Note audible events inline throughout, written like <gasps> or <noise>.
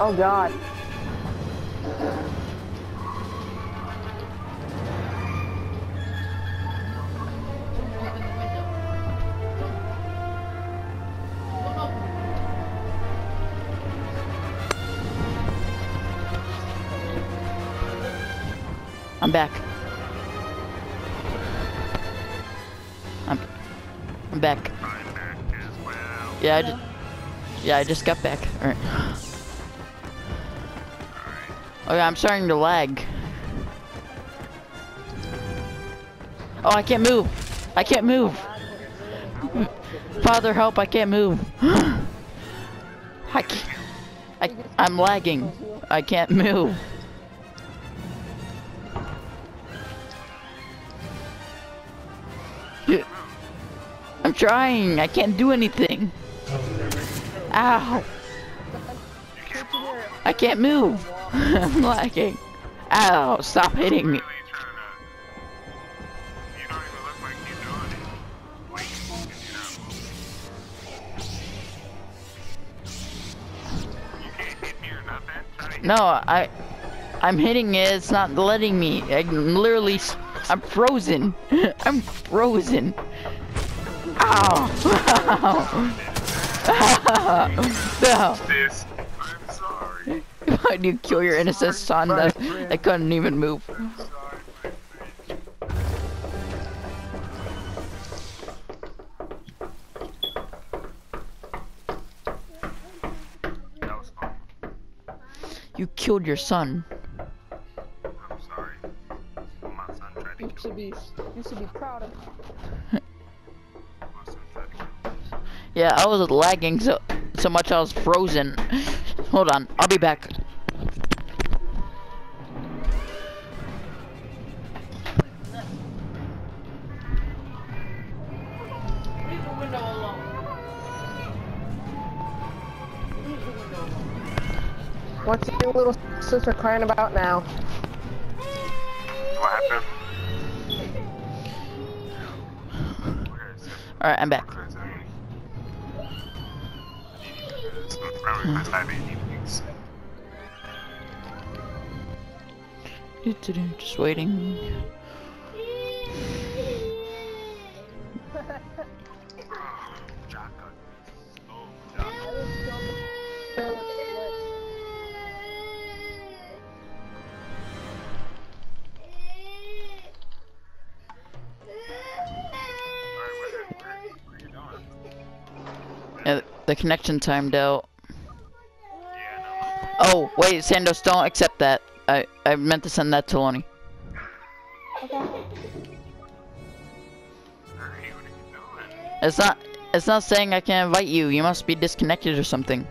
Oh god. I'm back. I'm, I'm back. I'm back well. Yeah, I just, yeah, I just got back. All right. Oh, okay, I'm starting to lag. Oh, I can't move. I can't move. Father, help! I can't move. <gasps> I can't. I, I'm lagging. I can't move. <laughs> I'm trying. I can't do anything. Ow. I can't move. I'm <laughs> lagging. Ow, stop hitting me. Really trying to. You don't even look like you're doing it. Wait, you know. You can't hit me or nothing. Try to hit No, I I'm hitting it, it's not letting me. I'm literally I'm frozen. <laughs> I'm frozen. Ow. Ow. <laughs> this. I'm. Why do you kill your innocent son that, that couldn't even move? I'm sorry, my friend. That was fun. You killed your son. I'm sorry. My son tried to You kill should me. be you should be proud of My son tried to kill me. Yeah, I was lagging so so much I was frozen. Hold on, I'll be back. Little sister crying about now? What happened? Where is it? All right, I'm back. Where is connection timed out. Oh, wait, Sandos, don't accept that. I, I meant to send that to Lonnie. no. Hurry, what are you doing? It's not, it's not saying I can invite you. You must be disconnected or something.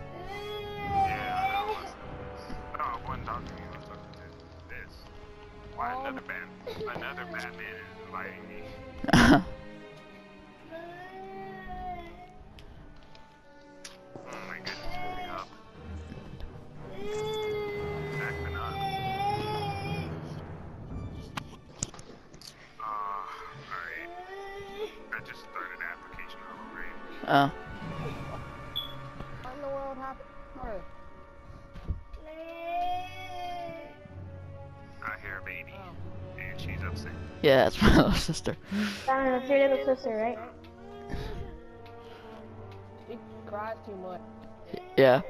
Upset. Yeah, that's my <laughs> little sister. Simon, that's your little sister, right? She cries too much. Yeah.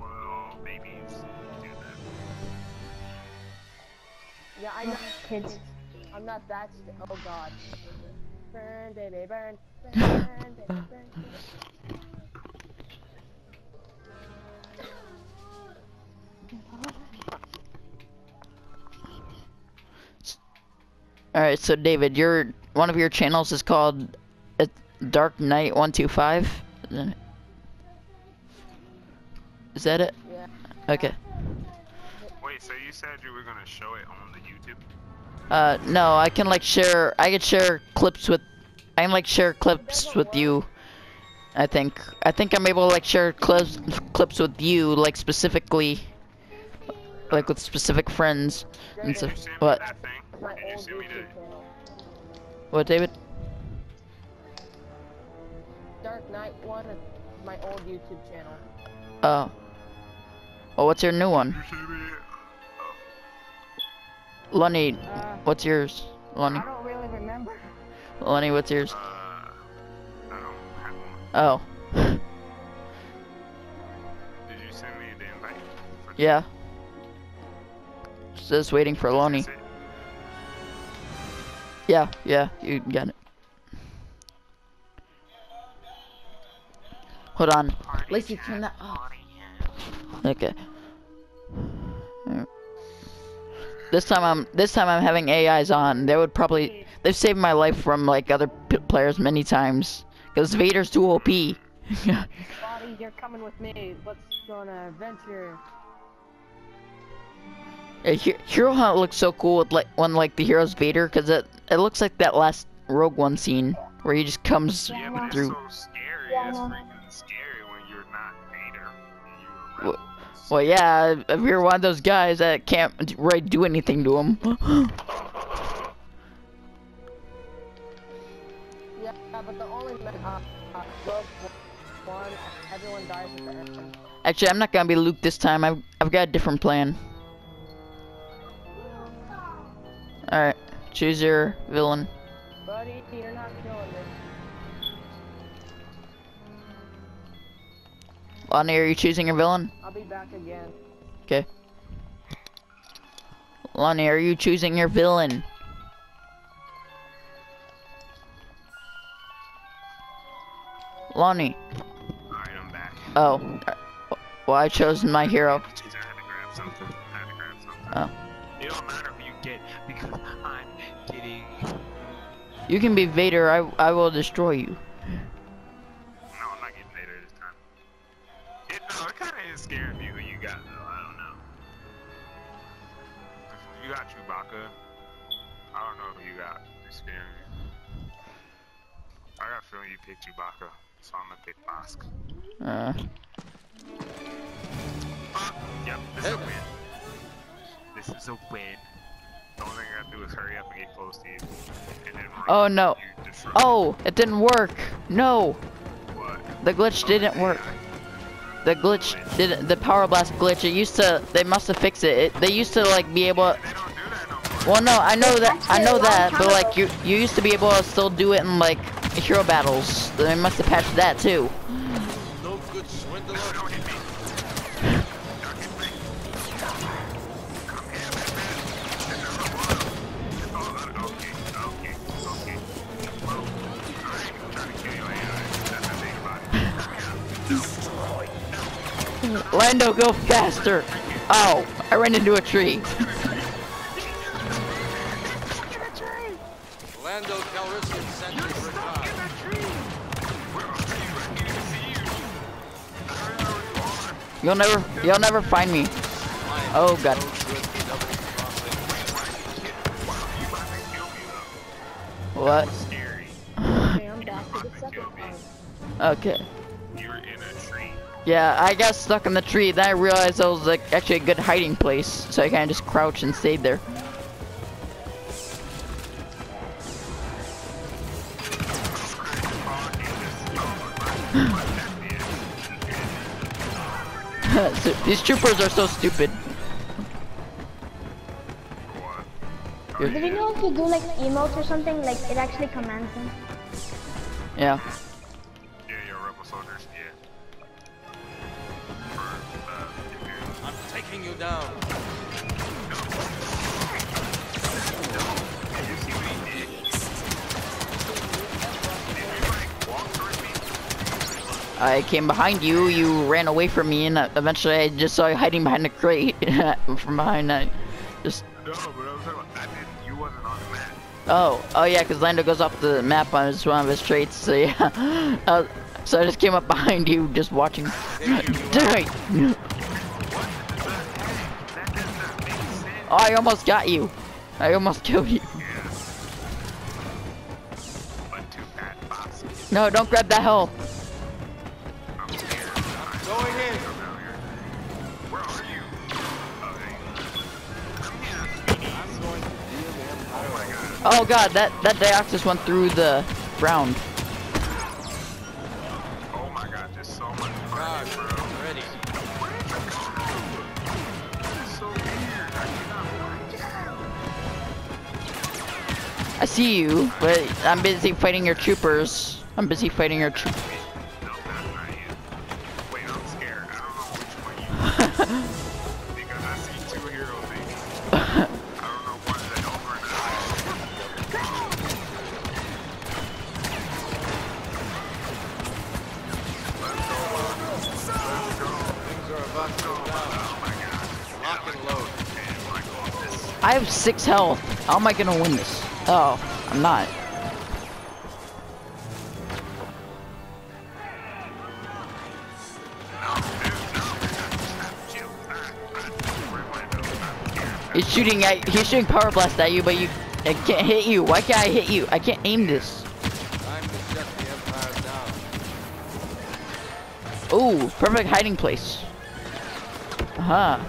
Well, babies do that. Yeah, I know. Kids. I'm not that. St- oh God. Burn, baby, burn. Burn, baby, burn. All right, so David, your one of your channels is called uh, Dark Knight One Two Five. Is that it? Yeah. Okay. Wait, so you said you were gonna show it on the YouTube? Uh, no, I can like share. I can share clips with. I can like share clips with you. I think. I think I'm able to like share clips clips with you, like specifically, like with specific friends and Did stuff. you What? that thing? My Did you old send me YouTube the? channel. What, David? Dark Knight one is my old YouTube channel. Oh. Oh, what's your new one? You. Lunny, Uh, what's yours? Lunny, I don't really remember. Lunny, what's yours? Uh, I don't have one. Oh, <laughs> Did you send me the invite? for- yeah. Just waiting for Lonnie. Is? Yeah, yeah, you got it. Hold on. Lacey, turn that off. Okay. This time I'm this time I'm having AIs on. They would probably they've saved my life from like other p players many times. Cause Vader's too OP. Body, you're coming with me. Let's go on an adventure. Yeah, He- Hero Hunt looks so cool with like when like the hero's Vader, cause it it looks like that last Rogue One scene where he just comes Yeah, but it's through. so scary. Yeah, It's freaking scary when you're not Vader. you're a rebel. Well, yeah, if you're one of those guys that can't d- really do anything to him. <gasps> <laughs> but the only men, uh, uh, One, everyone dies at the end. Actually, I'm not gonna be Luke this time. I've I've got a different plan. All right, choose your villain. Buddy, you're not killing me. Lonnie, are you choosing your villain? I'll be back again. Okay. Lonnie, are you choosing your villain? Lonnie. Alright, I'm back. Oh. Well, I chose my hero. Jeez, I had to grab something. I had to grab something. Oh. It don't matter who you get because I'm getting. You can be Vader. I I will destroy you. No, I'm not getting Vader this time. It, no, it kind of is scaring me who you got though. I don't know. You got Chewbacca. I don't know who you got. It's scaring me. I got a feeling you picked Chewbacca, so I'm gonna pick Bossk. Uh, Yep, this is a win. This is a win. The only thing I gotta do is hurry up and get close to you. And Oh, no. you oh, it didn't work. No, what? the glitch didn't work. The glitch didn't. The power blast glitch. It used to. They must have fixed it. it. They used to like be able. They don't do that no more. Well, no, I know that. I know that. But like you, you used to be able to still do it in like hero battles. They must have patched that too. No good swindler. Lando, go faster! Oh, I ran into a tree. <laughs> You'll never, you'll never find me. Oh god. What? Okay. Yeah, I got stuck in the tree. Then I realized that was like actually a good hiding place, so I kind of just crouched and stayed there. <laughs> <laughs> So- These troopers are so stupid. Did you know if you do like emotes or something, like it actually commands them? Yeah. Yeah, I came behind you, you ran away from me, and eventually I just saw you hiding behind a crate <laughs> from behind that. Just, No, but I was talking about I. You wasn't on the map. oh, oh yeah, because Lando goes off the map on his, one of his traits, so yeah. <laughs> Uh, so I just came up behind you, just watching. <laughs> Sense. Oh, I almost got you. I almost killed you. No, don't grab that hole. Going in. Where are you? Oh god, that that Deoxys went through the ground. Oh my god, there's so much bro. Ready. I see you, but I'm busy fighting your troopers. I'm busy fighting your troopers. I have six health. How am I gonna win this? Oh, I'm not. He's shooting at he's shooting power blast at you, but you I can't hit you. Why can't I hit you? I can't aim this. Ooh, perfect hiding place. Uh huh.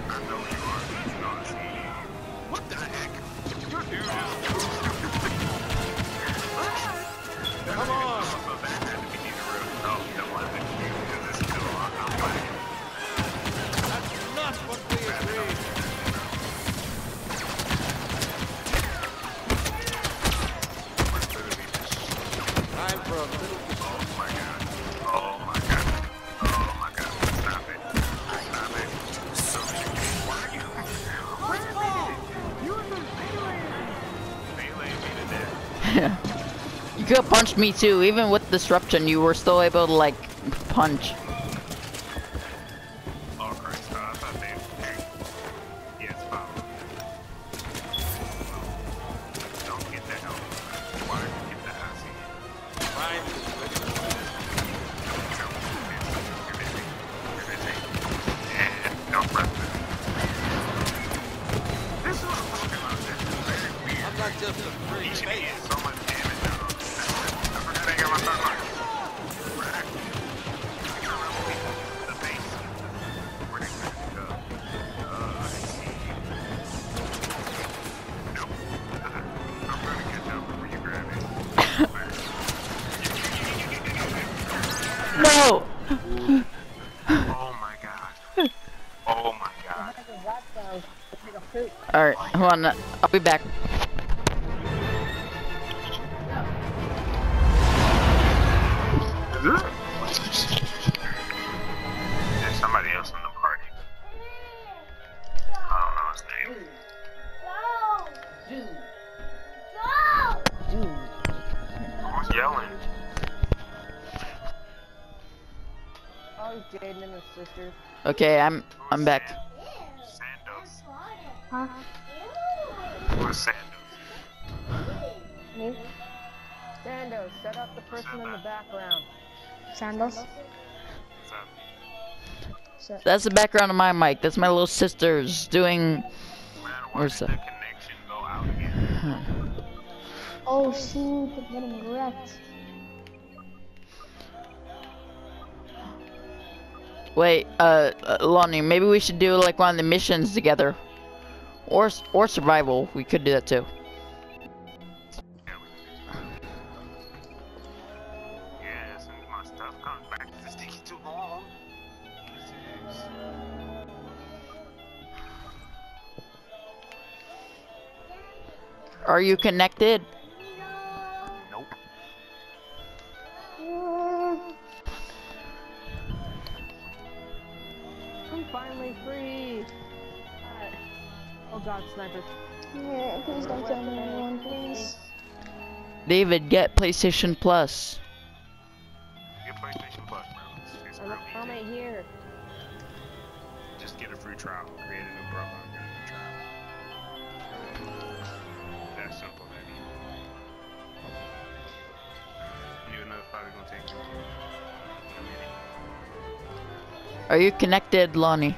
Come on! You could have punched me too. Even with disruption, you were still able to like punch. No. Oh my god. Oh my god. That sounds like a fruit. All right, hold on. I'll be back. There's somebody else in the party. I don't know his name. Go! Dude. Go! Dude. Who's yelling? Jaden and his sister. Okay, I'm I'm back. Sandos. Huh? Who's Sandos? Set up the person in the background. Sandos? That's the background of my mic. That's my little sister's doing. Where's the- the connection go out again? oh shoot, I'm getting wrecked. Wait, uh, uh, Lonnie, maybe we should do like one of the missions together, or or survival. We could do that too. Are you can David, get PlayStation Plus. Get PlayStation Plus, bro. It's, it's I'm, real easy. here. Just get a free trial. Create a new profile. Get a free trial. That simple, baby. Even though it's probably gonna take you. Are you connected, Lonnie?